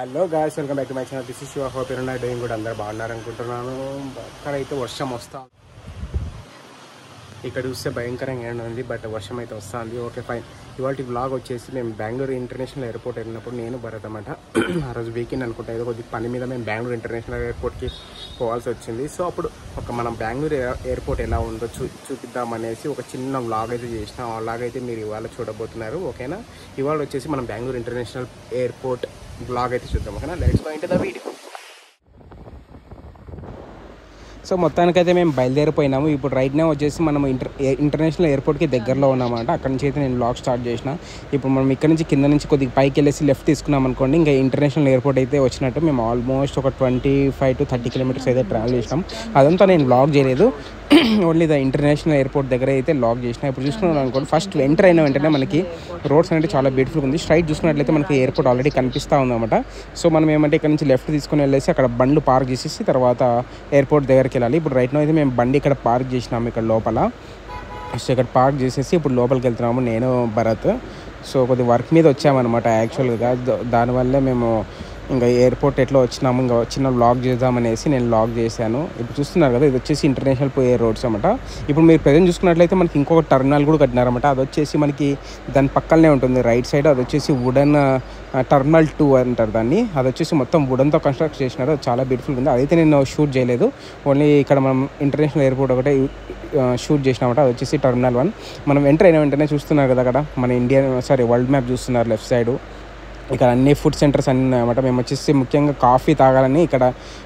Hello guys welcome back to my channel this is your hope నా డేయింగ్ కూడా అందరు బాగున్నారనుకుంటున్నాను అక్కడ అయితే వర్షం వస్తా ఇక్కడ చూస్తే భయంకరంగా ఎండ ఉంది బట్ వర్షం అయితే వస్తుంది. ఓకే ఫైన్ ఇవాళ బ్లాగ్ వచ్చేసి మేము బెంగళూరు ఇంటర్నేషనల్ ఎయిర్పోర్ట్ వెళ్ళినప్పుడు నేను భరత్ అనమాట ఆ రోజు వీకెండ్ అనుకుంటా ఏదో కొద్ది పని మీద మేము బెంగళూరు ఇంటర్నేషనల్ ఎయిర్పోర్ట్కి పోవాల్సి వచ్చింది. సో అప్పుడు ఒక మనం బెంగళూరు ఎయిర్పోర్ట్ ఎలా ఉందో చూ చూపిద్దామనేసి ఒక చిన్న వ్లాగ్ అయితే చేసిన. ఆ మీరు ఇవాళ చూడబోతున్నారు. ఓకేనా ఇవాళ వచ్చేసి మనం బెంగళూరు ఇంటర్నేషనల్ ఎయిర్పోర్ట్ బ్లాగ్ అయితే చూద్దాం ఓకేనా? Let's go into the video so మొత్తానికైతే మేము బయలుదేరిపోయినాము. ఇప్పుడు రైట్ వచ్చేసి మనం ఇంటర్ ఇంటర్నేషనల్ ఎయిర్పోర్ట్కి దగ్గరలో ఉన్నామంట. అక్కడ నుంచి అయితే నేను బ్లాగ్ స్టార్ట్ చేసిన. ఇప్పుడు మనం ఇక్కడ నుంచి కింద నుంచి కొద్దిగా పైకి వెళ్ళేసి లెఫ్ట్ తీసుకున్నాం అనుకోండి ఇంకా ఇంటర్నేషనల్ ఎయిర్పోర్ట్ అయితే వచ్చినట్టు మేము ఆల్మోస్ట్ ఒక twenty five to thirty kilometres అయితే ట్రావెల్ చేసినాం. అదంతా నేను బ్లాగ్ చేయలేదు. ఓన్లీ ద ఇంటర్నేషనల్ ఎయిర్పోర్ట్ దగ్గర అయితే లాక్ చేసిన. ఇప్పుడు చూసుకున్నాం అనుకోండి ఫస్ట్ ఎంటర్ అయిన వెంటనే మనకి రోడ్స్ అనేది చాలా బ్యూటిఫుల్ ఉంది. స్ట్రైట్ చూసుకున్నట్లయితే మనకి ఎయిర్పోర్ట్ ఆల్రెడీ కనిపిస్తూ ఉందన్నమాట. సో మనం ఏమంటే ఇక్కడ నుంచి లెఫ్ట్ తీసుకుని వెళ్ళేసి అక్కడ బండ్లు పార్క్ చేసేసి తర్వాత ఎయిర్పోర్ట్ దగ్గరికి వెళ్ళాలి. ఇప్పుడు రైట్ అయితే మేము బండి ఇక్కడ పార్క్ చేసినాము ఇక్కడ లోపల. సో ఇక్కడ పార్క్ చేసేసి ఇప్పుడు లోపలికి వెళ్తున్నాము నేను భరత్. సో కొద్ది వర్క్ మీద వచ్చామన్నమాట యాక్చువల్గా దానివల్లే మేము ఇంకా ఎయిర్పోర్ట్ ఎట్లా వచ్చినాము ఇంకా చిన్న లాక్ చేద్దామనేసి నేను లాక్ చేశాను. ఇప్పుడు చూస్తున్నారు కదా ఇది వచ్చేసి ఇంటర్నేషనల్ పోయే రోడ్స్ అనమాట ఇప్పుడు మీరు ప్రజెంట్ చూసుకున్నట్లయితే మనకి ఇంకొక టర్మినల్ కూడా కట్టినారనమాట అది వచ్చేసి మనకి దాని పక్కనే ఉంటుంది రైట్ సైడ్ అది వచ్చేసి వుడెన్ టర్మినల్ టూ అంటారు దాన్ని. అది వచ్చేసి మొత్తం వుడన్తో కన్స్ట్రక్ట్ చేసినారు. అది చాలా బ్యూటిఫుల్ ఉంది. అదైతే నేను షూట్ చేయలేదు. ఓన్లీ ఇక్కడ మనం ఇంటర్నేషనల్ ఎయిర్పోర్ట్ ఒకటే షూట్ చేసినామట అది వచ్చేసి టర్మినల్ వన్ మనం ఎంటర్ అయిన వెంటనే చూస్తున్నారు కదా అక్కడ మన ఇండియన్ సారీ వరల్డ్ మ్యాప్ చూస్తున్నారు లెఫ్ట్ సైడ్ ఇక్కడ అన్ని ఫుడ్ సెంటర్స్ అన్నీ ఉన్నాయన్నమాట. మేము వచ్చేసి ముఖ్యంగా కాఫీ తాగాలని ఇక్కడ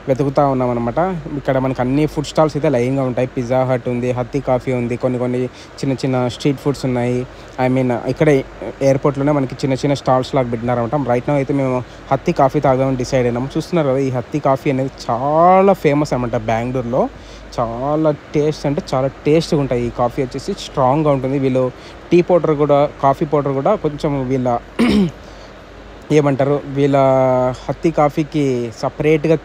వెతుకుతూ ఉన్నాం అనమాట ఇక్కడ మనకు అన్ని ఫుడ్ స్టాల్స్ అయితే లైన్గా ఉంటాయి. పిజ్జా హట్ ఉంది హత్తి కాఫీ ఉంది కొన్ని కొన్ని చిన్న చిన్న స్ట్రీట్ ఫుడ్స్ ఉన్నాయి. ఐ మీన్ ఇక్కడ ఎయిర్పోర్ట్లోనే మనకి చిన్న చిన్న స్టాల్స్ లాగా పెట్టినారనమాట రైట్ నో అయితే మేము హత్తి కాఫీ తాగామని డిసైడ్ అయినాము. చూస్తున్నారు కదా ఈ హత్తి కాఫీ అనేది చాలా ఫేమస్ అనమాట బెంగళూరులో చాలా టేస్ట్ అంటే చాలా టేస్ట్గా ఉంటాయి. ఈ కాఫీ వచ్చేసి స్ట్రాంగ్గా ఉంటుంది. వీళ్ళు టీ పౌడర్ కూడా కాఫీ పౌడర్ కూడా కొంచెం వీళ్ళ ఏమంటారు వీళ్ళ హత్తి కాఫీకి సపరేట్గా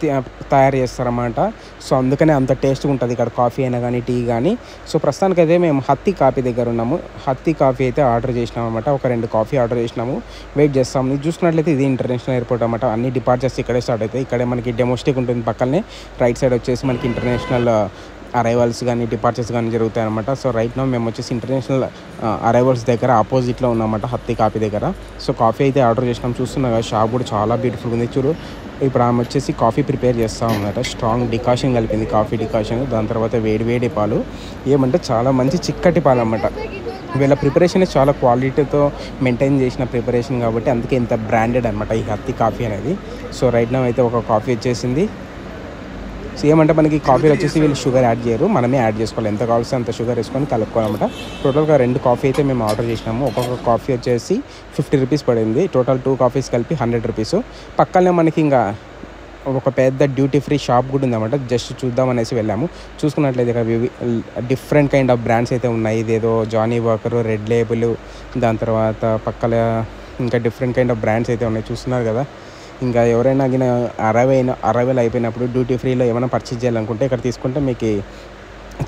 తయారు చేస్తారన్నమాట. సో అందుకనే అంత టేస్ట్గా ఉంటుంది ఇక్కడ కాఫీ అయినా కానీ టీ కానీ సో ప్రస్తుతానికైతే మేము హత్తి కాఫీ దగ్గర ఉన్నాము హత్తి కాఫీ అయితే ఆర్డర్ చేసినాం అనమాట ఒక రెండు కాఫీ ఆర్డర్ చేసినాము. వెయిట్ చేస్తాము. ఇది చూసుకున్నట్లయితే ఇది ఇంటర్నేషనల్ ఎయిర్పోర్ట్ అనమాట అన్ని డిపార్చర్స్ ఇక్కడే స్టార్ట్ అవుతాయి ఇక్కడే మనకి డెమోస్టిక్ ఉంటుంది పక్కనే. రైట్ సైడ్ వచ్చేసి మనకి ఇంటర్నేషనల్ అరైవల్స్ కానీ డిపార్చర్స్ కానీ జరుగుతాయి అనమాట సో రైట్ నో మేము వచ్చేసి ఇంటర్నేషనల్ అరైవల్స్ దగ్గర ఆపోజిట్లో ఉన్నామన్నమాట హత్తి కాఫీ దగ్గర. సో కాఫీ అయితే ఆర్డర్ చేసినాం. చూస్తున్నా కదా షాప్ కూడా చాలా బ్యూటిఫుల్ ఉంది. చూడు ఇప్పుడు ఆమె వచ్చేసి కాఫీ ప్రిపేర్ చేస్తూ ఉందట. స్ట్రాంగ్ డికాషన్ కలిపింది కాఫీ డికాషన్ దాని తర్వాత వేడి వేడి పాలు. ఏమంటే చాలా మంచి చిక్కటి పాలు అనమాట వీళ్ళ ప్రిపరేషన్ చాలా క్వాలిటీతో మెయింటైన్ చేసిన ప్రిపరేషన్ కాబట్టి అందుకే ఇంత బ్రాండెడ్ అనమాట ఈ హత్తి కాఫీ అనేది. సో రైట్ నా అయితే ఒక కాఫీ వచ్చేసింది. సో ఏమంటే మనకి కాఫీలు వచ్చేసి వీళ్ళు షుగర్ యాడ్ చేయరు. మనమే యాడ్ చేసుకోవాలి. ఎంత కావాల్సి అంత షుగర్ వేసుకొని కలుపుకోవాలన్నమాట. టోటల్గా రెండు కాఫీ అయితే మేము ఆర్డర్ చేసినాము. ఒక్కొక్క కాఫీ వచ్చేసి ఫిఫ్టీ రూపీస్ పడింది. టోటల్ టూ కాఫీస్ కలిపి హండ్రెడ్ రూపీస్ పక్కనే మనకి ఇంకా ఒక పెద్ద డ్యూటీ ఫ్రీ షాప్ కూడా ఉందన్నమాట. జస్ట్ చూద్దాం అనేసి వెళ్ళాము. చూసుకున్నట్లయితే ఇక్కడ డిఫరెంట్ కైండ్ ఆఫ్ బ్రాండ్స్ అయితే ఉన్నాయి. ఇదేదో జానీ వాకర్ రెడ్ లేబుల్ దాని తర్వాత పక్కల ఇంకా డిఫరెంట్ కైండ్ ఆఫ్ బ్రాండ్స్ అయితే ఉన్నాయి. చూస్తున్నారు కదా. ఇంకా ఎవరైనా గిన అరవై అరవైలు అయిపోయినప్పుడు డ్యూటీ ఫ్రీలో ఏమైనా పర్చేజ్ చేయాలనుకుంటే ఇక్కడ తీసుకుంటే మీకు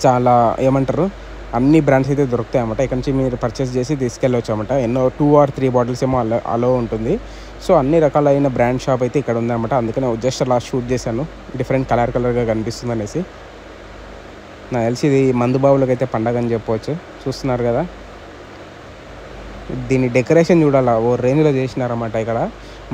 చాలా ఏమంటారు అన్ని బ్రాండ్స్ అయితే దొరుకుతాయి అన్నమాట. ఇక్కడ నుంచి మీరు పర్చేస్ చేసి తీసుకెళ్ళవచ్చు అనమాట ఎన్నో టూ ఆర్ త్రీ బాటిల్స్ ఏమో అలో అలో ఉంటుంది. సో అన్ని రకాలైన బ్రాండ్ షాప్ అయితే ఇక్కడ ఉందన్నమాట అందుకనే జస్ట్ అలా షూట్ చేశాను. డిఫరెంట్ కలర్ కలర్గా కనిపిస్తుంది అనేసి. నాకు తెలిసి ఇది మందుబాబులకు అయితే పండగ అని చెప్పవచ్చు చూస్తున్నారు కదా. దీని డెకరేషన్ చూడాలా? ఓ రేంజ్లో చేసినారన్నమాట ఇక్కడ.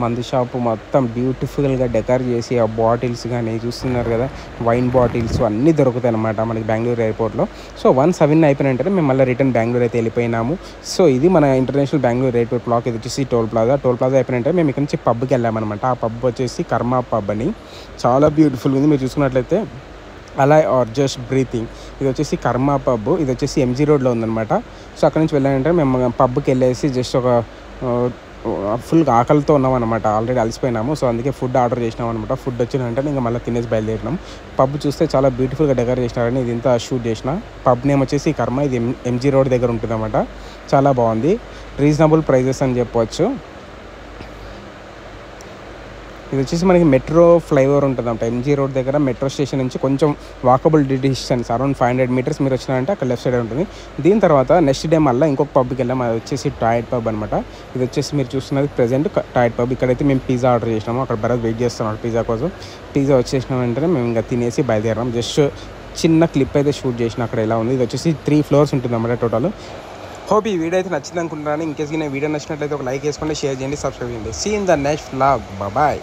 మందు షాపు మొత్తం బ్యూటిఫుల్గా డెకర్ చేసి ఆ బాటిల్స్ కానీ చూస్తున్నారు కదా వైన్ బాటిల్స్ అన్నీ దొరుకుతాయి అనమాట మనకి బెంగళూరు ఎయిర్పోర్ట్లో. సో వన్ సెవెన్ అయిపోయినంటే మేము మళ్ళీ రిటర్న్ బెంగళూరు అయితే వెళ్ళిపోయినాము. సో ఇది మన ఇంటర్నేషనల్ బెంగళూరు ఎయిర్పోర్ట్ బ్లాక్ ఇది వచ్చేసి టోల్ ప్లాజా. టోల్ ప్లాజా అయిపోయినంటే మేము ఇక్కడ నుంచి పబ్కి వెళ్ళామన్నమాట. ఆ పబ్ వచ్చేసి కర్మ పబ్ అని. చాలా బ్యూటిఫుల్ ఉంది. మీరు చూసుకున్నట్లయితే అలా ఆర్ జస్ట్ బ్రీతింగ్. ఇది వచ్చేసి కర్మ పబ్ ఇది వచ్చేసి ఎంజీ రోడ్లో ఉందన్నమాట. సో అక్కడ నుంచి వెళ్ళాలంటే మేము పబ్కి వెళ్ళేసి జస్ట్ ఒక ఫుల్ ఆకలితో ఉన్నాం అనమాట ఆల్రెడీ అలసిపోయినాము. సో అందుకే ఫుడ్ ఆర్డర్ చేసినాం అనమాట ఫుడ్ వచ్చిన వెంటనే ఇంకా మళ్ళీ తినేసి బయలుదేరినాం. పబ్ చూస్తే చాలా బ్యూటిఫుల్గా డెకరేట్ చేసినారని ఇది ఇంత షూట్ చేసిన. పబ్ నేమ్ వచ్చేసి కర్మ. ఇది ఎం ఎంజీ రోడ్ దగ్గర ఉంటుందన్నమాట. చాలా బాగుంది. రీజనబుల్ ప్రైజెస్ అని చెప్పవచ్చు ఇది వచ్చేసి మనకి మెట్రో ఫ్లైఓవర్ ఉంటుంది ఎంజీ రోడ్ దగ్గర మెట్రో స్టేషన్ నుంచి కొంచెం walkable distance around five hundred metres మీరు వచ్చినారంటే అక్కడ లెఫ్ట్ సైడ్ ఉంటుంది. దీని తర్వాత నెక్స్ట్ డే మళ్ళీ ఇంకొక పబ్కి వెళ్ళాం. అది వచ్చేసి టాయిట్ పబ్ అనమాట ఇది వచ్చేసి మీరు చూస్తున్నది ప్రజెంట్ టాయిట్ పబ్ ఇక్కడైతే మేము పిజ్జా ఆర్డర్ చేసినాము. అక్కడ భరత్ వెయిట్ చేస్తున్నాడు పిజ్జా కోసం. పిజ్జా వచ్చేసిన వెంటనే మేము ఇంకా తినేసి బయలుదేరాం. జస్ట్ చిన్న క్లిప్ అయితే షూట్ చేసిన అక్కడ ఎలా ఉంది. ఇది వచ్చేసి త్రీ ఫ్లోర్స్ ఉంటుంది అన్నమాట టోటల్ హోప్ ఈ వీడియో అయితే నచ్చింది అనుకుంటున్నాను ఇంకేసి నేను వీడియో నచ్చినట్లయితే ఒక లైక్ వేసుకోండి షేర్ చేయండి సబ్స్క్రైబ్ చేయండి. See in the next vlog bye